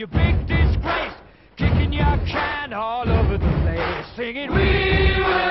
you big disgrace. Kicking your can all over the place, singing, We will.